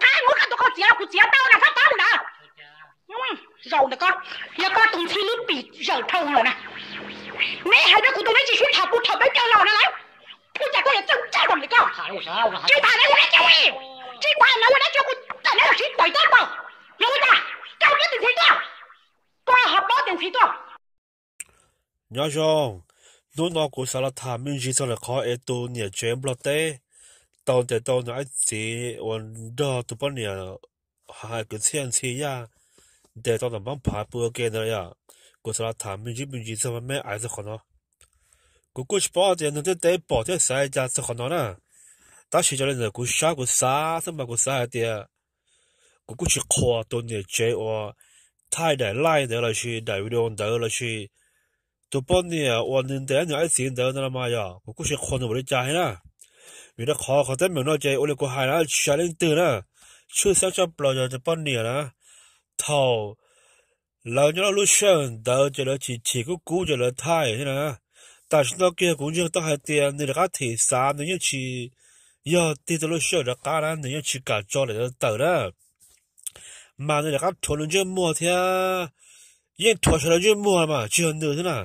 cái múa cái ka toko tia ku tia tao na ka tao na rồi ừ, được con. Cái con từng thi lý bị giờ thông rồi nè mẹ hãy biết của tôi mấy chị suýt thảo của thảo mấy chơi rồi nè lấy tôi chả có là chân chơi rồi con chị bà này đã chơi em chị bà này đã chơi của tại nó là chị tuổi tết mà nhớ ta cao nhất từng thi tao. Tôi học đó từng thi tao. Nhớ rồi. Nô nó của sao là thà mình chỉ cho là khó ế tô nhiều chuyện bọt tê. 到的到那些我到多半年还跟前期呀，得到那帮爬坡给那呀，我说他们日本人怎么没还是好呢？我过去八天，那在在八天晒一家是好呢呢，但睡觉的人我下个啥什么个啥的，我过去跨多年接我，太难来的了去，难量的了去，多半年我能得那爱心得那嘛呀，我过去跨到我的家去了。vì nó khó khó tới mình nó chạy ô lê của hai nó chạy lên từ nè, chưa sao cho bao giờ cho bao nhiêu nè, thầu lâu cho nó lúc sơn đỡ cho nó chỉ chỉ có cú cho nó thay thế ta tại sao kia cũng như tao hai tiền nên là thì xa nên như chỉ giờ thì tao lúc sơn là cá nên như chỉ cả cho là tao đó mà nên là thua luôn chưa mua thì yên thua cho nó chưa mua mà chưa được thế nè.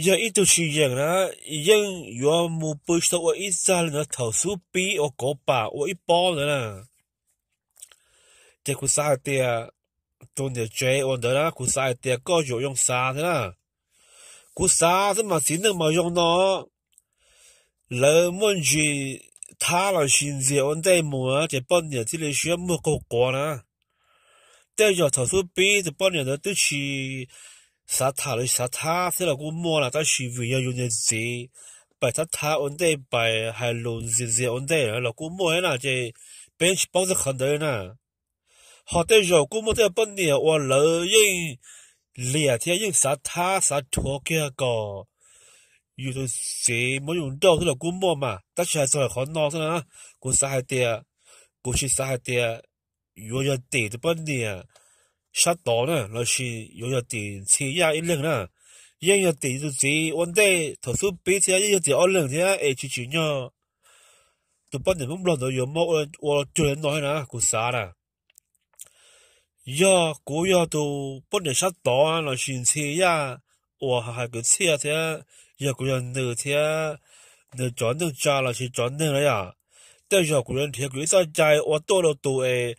Ya itu shi yang na yang yo mu pu sto wa i sa na thau su pi o ko pa o i po na na. Te ku sa te a ton de je o da na ku sa te ko dùng yong sa na na. Ku sa sa ma sin na ma yong no. Le mon ji tha la shin ji on dai mu a te pon ne ti le shi mu ko ko na. Te jo thau su pi te pon ne de tu chi sa tha lo sa tha se la ku mo la ta shi vi ya yu ne zi ba ta tha on de ba ha lo zi zi on de la ku mo na je bench bao ze khan de na họ te jo ku mo te ban ni wa lo yin lia te yin sa tha sa tho ke ko yu to zi mo yu do se la ku mo ma ta shi sa kho no se na ku sa ha te ku shi sa ha te yu ya te ban ni 下多呢，那是有要点七呀一零呢，也要点就是วัน day 投诉比起来也要点二零呢，哎，就就呢，就把你们不能有么我我就能拿呢，够啥呢？要古要都不能下多啊，那是七呀，我还还个七呀天，要古要那天，那转那家了是转那了呀，但是古人天古在在我多了多哎。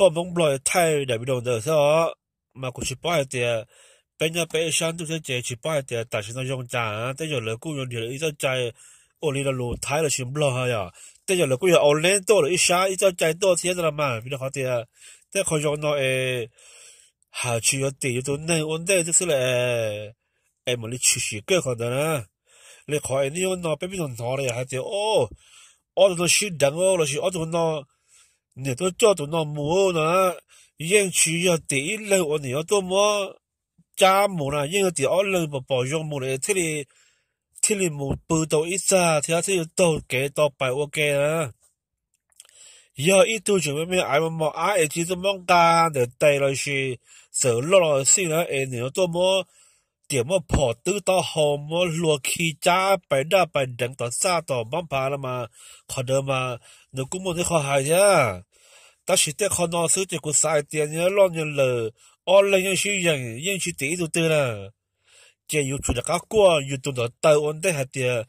不蒙不来太那边弄的是哦，嘛过去摆的，本来本想都是这去摆的，但是那用钱，但是了雇用的，一直在屋里的露台了去不了呀，但是了雇用奥兰多了一下，一直在多天了嘛，比较好的，但可用那诶，还去要地都内温带就是嘞，哎，么你去是更好的呢，你看你用那边边弄拿了呀，还得哦，我都是新人哦，那是我都拿。你都做到那么呢？应需要第一类我你要多么家母呢？应该第二类不保养母嘞，这里这里母不到一扎，他这都给到百我给啊。要一度就咩咩爱么爱，其实么干的带了去走落了先了，哎，你要多么？点么跑都到后么落去家摆那摆等到啥到忙爬了嘛，好的嘛，你估摸的好害呀。 但是在看到手这个啥点呢，老年了，二零样些人人去地都得了，这又出了个过，又到到到安的还得，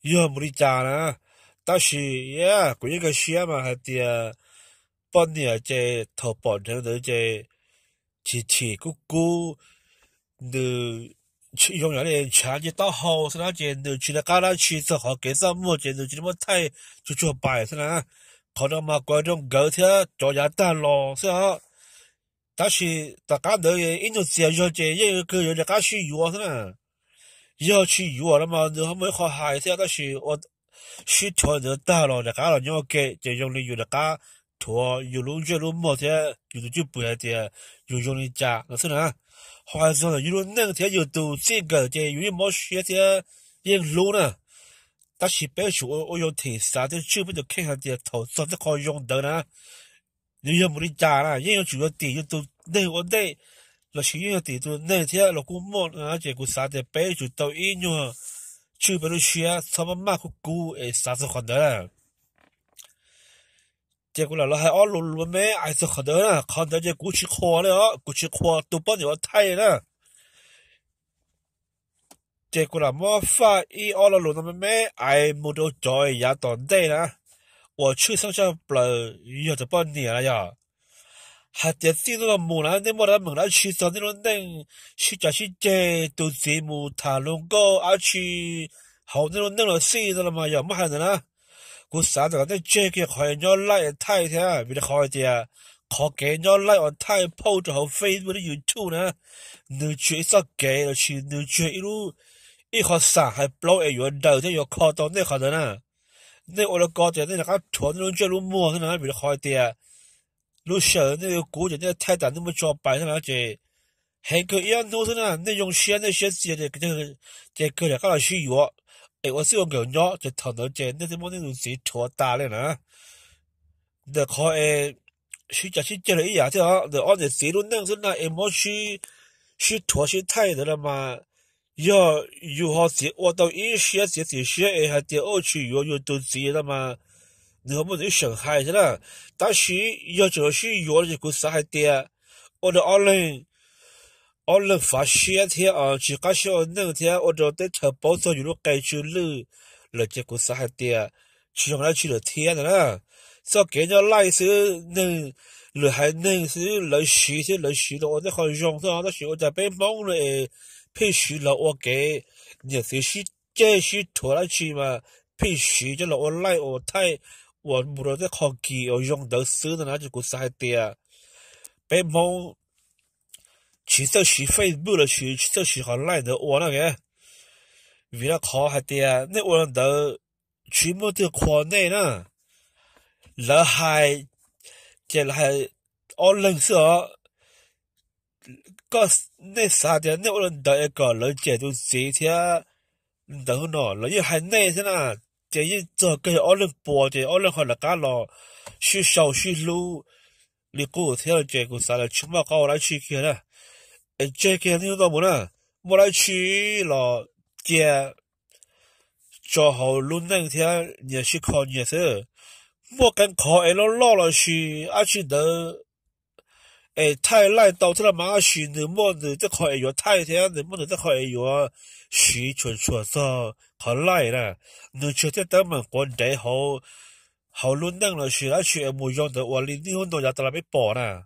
又没得家了，但是呀，过一个些嘛还得，半年这头半成的这，去去姑姑。你去永远的钱你到好是那件，你去了旮旯去之后，给什么件你就么太就做白是啦， 可能嘛各种狗天做也得咯是啊，但是大家都也因为只要这一个有点干去药是啦，要去药了嘛，你还没好害些，但是我需求就得了，大家了要给就用的有的家拖有路这路莫天有的就不要的有用的家那是呢，好像有路那天有都这个的有冇学的也路呢。Achi 我我用腿杀，这 o oyo 上点头，啥子可以用到呢？你有没 kehantiye 那我那，那些应用地都那天老公摸啊结果杀点白 yomuri 都血，他 na yeyo chuvatiyo tu nde ho nde lo chinyo yotiyo tu. thay đó chỉ cũng là mua pha ý ở luôn luôn mấy ai mua đồ chơi ya tòn đây nè 我去上下不要这半年了呀。还得知道木兰，你莫来木兰去上那种能，去假去这都节目谈论过，而去好那种弄了死的了嘛，要么还能啦。กูสารแต่ก็เจ๊ก็คอยย้อนไล่ไทยแท้ไม่ได้คอยเดียขอเกยย้อนไล่ออนไทยพูดจะเอาเฟซบุ๊กยูทูบนะนึกช่วยสักเกยแล้วชีนึกช่วยอีรู้ 一号上海老演员头先要靠到那好的呢，那我的高点那两个船那种卷入木那两个比较好一点，如小的那个古典那个泰坦那么装白那两个，还个一样都是呢，那种些那些些的这个这个两个老师有，哎，我是用狗尿在头脑在那怎么那种谁拖大了呢？那可哎，是就是这了一样的啊，那按照谁都弄是那哎么去去拖去泰的了嘛。要有好些，我到一些些些些，哎，还得二去药药都接了嘛。你可不得伤害是啦，但是要就是药的个啥还的，我的二人二人发现天啊，去搞小那天我就在车包上有了该去了，了结果啥还的，去上来去了天的啦，说给人来是能。了还能是来学些来学的，我在好用上，那学我在被忙了， 培训了我给，你这些这些拖来去嘛，培训就了我来我太。我不知道在考机，我用到手的那就个啥的，被蒙，其实是 Facebook 了，其实是好赖的我那个，为了考还的，那我都全部都考内呢，然还这还我认识 có nè sao thì nè lần đầu cái lời chế tôi gì thế đầu nó lời như hai nè thế nào? Chế cho cái ở lần bỏ chế ở lần khỏi là cá lò suy sầu suy lu. Lý cô thế là chế cô sao là chúng mà có lại chi kia nè. Chế kia thì đâu muốn à muốn lại chi là chế cho họ luôn nè, thế nhà sĩ khó nhà thế mua cái khó ấy nó lo là chi à chỉ đỡ 诶，太赖到这了马许你么子这块有太天，你么子这块有许纯说说好赖了，你觉得他们国内好好论能了去，而且没用的，我连你很多人都来被爆呢。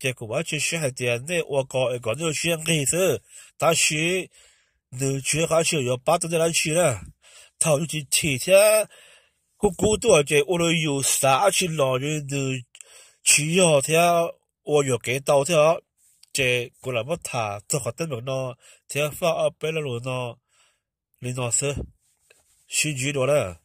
结果我就是还点那我搞一个就选黑色，但是你觉还是要把到这来去了，他就去天天，我估多这我都有啥去老人的去要条。 我有给到条，这过来么他做好登门呢，这发二百了路呢，林老师，选举多了。